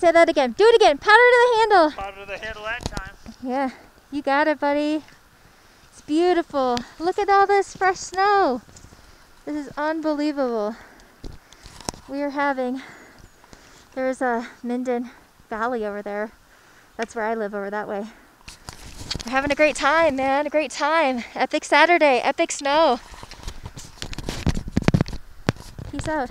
Say that again. Do it again. Powder to the handle. Powder to the handle that time. Yeah, you got it, buddy. It's beautiful. Look at all this fresh snow. This is unbelievable. We are having, there's a Minden Valley over there. That's where I live over that way. We're having a great time, man. A great time. Epic Saturday, epic snow. Peace out.